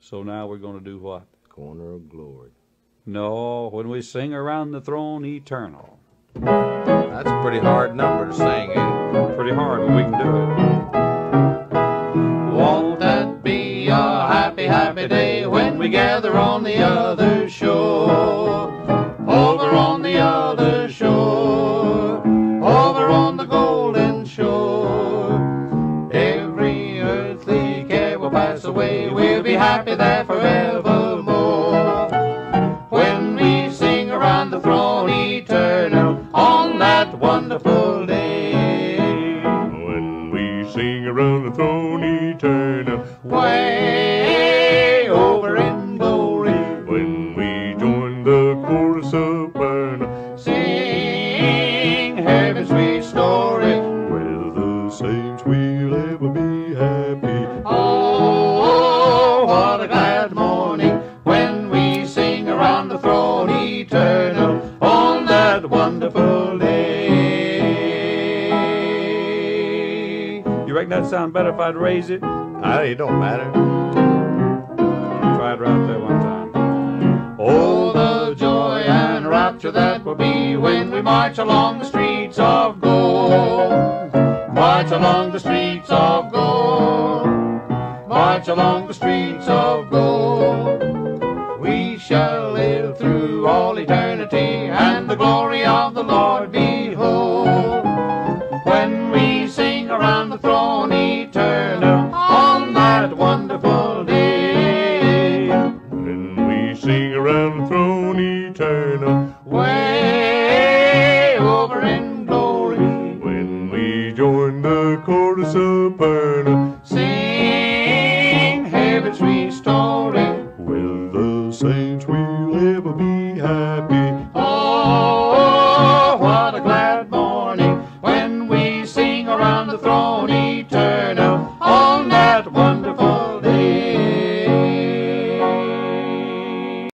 So now we're going to do what? Corner of glory. No, when we sing around the throne eternal. That's a pretty hard number to sing, ain't it? Pretty hard, but we can do it. Won't that be a happy, happy day when we gather on the other shore? Pass away, we'll be happy there forevermore. When we sing around the throne eternal on that wonderful day. When we sing around the throne eternal, way over in glory. when we join the chorus of soprano, Sing heaven's sweet story. with the saints we'll ever be that wonderful day. You reckon that'd sound better if I'd raise it? Ah, it don't matter. Try it right there one time. Oh, the joy and rapture that will be when we march along the streets of gold. March along the streets of gold. March along the streets of gold. The glory of the Lord behold. When we sing around the throne eternal on that wonderful day. When we sing around the throne eternal, way over in glory. when we join the chorus soprano, Sing the throne